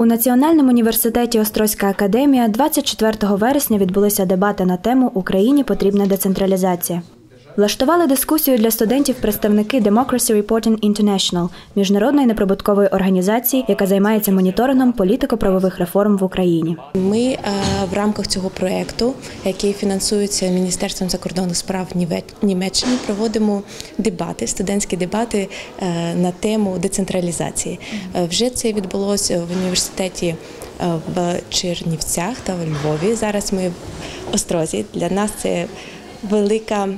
У Національному університеті Острозька академія 24 вересня відбулися дебати на тему Україні потрібна децентралізація. Влаштували дискусію для студентів представники Democracy Reporting International – міжнародної неприбуткової організації, яка займається моніторингом політико-правових реформ в Україні. Ми е, в рамках цього проєкту, який фінансується Міністерством закордонних справ Німеччини, проводимо дебати, студентські дебати е, на тему децентралізації. Е, Вже це відбулося в університеті в Чернівцях та в Львові. Зараз ми в Острозі. Для нас це велика.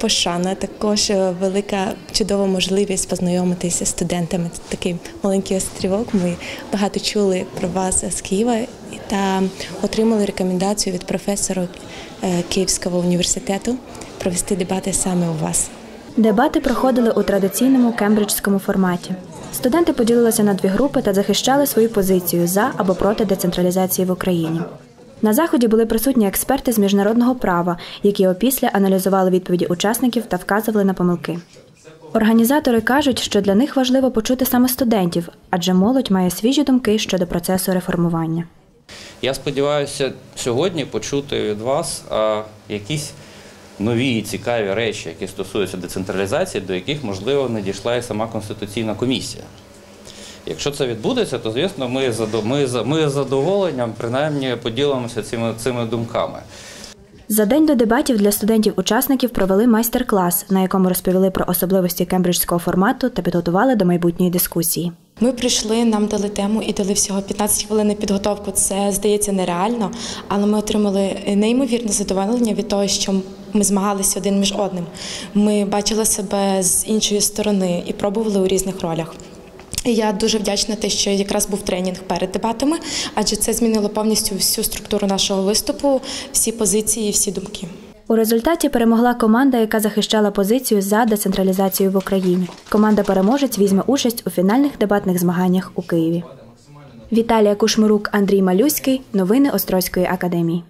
Пошана також е, велика чудова можливість познайомитися з студентами. Це такий маленький острівок. Ми багато чули про вас з Києва та отримали рекомендацію від професора е, Київського університету провести дебати саме у вас. Дебати проходили у традиційному кембриджському форматі. Студенти поділилися на дві групи та захищали свою позицію за або проти децентралізації в Україні. На заході були присутні експерти з міжнародного права, які опісля аналізували відповіді учасників та вказували на помилки. Організатори кажуть, що для них важливо почути саме студентів, адже молодь має свіжі думки щодо процесу реформування. Я сподіваюся сьогодні почути від вас якісь нові і цікаві речі, які стосуються децентралізації, до яких, можливо, не дійшла і сама Конституційна комісія. Якщо це відбудеться, то звісно ми з ми задоволенням принаймні поділимося цими, цими думками. За день до дебатів для студентів-учасників провели майстер-клас, на якому розповіли про особливості кембриджського формату та підготували до майбутньої дискусії. Ми прийшли, нам дали тему і дали всього 15 хвилин на підготовку. Це здається нереально, але ми отримали неймовірне задоволення від того, що ми змагалися один між одним. Ми бачили себе з іншої сторони і пробували у різних ролях. Я дуже вдячна те, що якраз був тренінг перед дебатами, адже це змінило повністю всю структуру нашого виступу, всі позиції, всі думки. У результаті перемогла команда, яка захищала позицію за децентралізацію в Україні. Команда переможець візьме участь у фінальних дебатних змаганнях у Києві. Віталія Кушмирук, Андрій Малюський. Новини Острозької академії.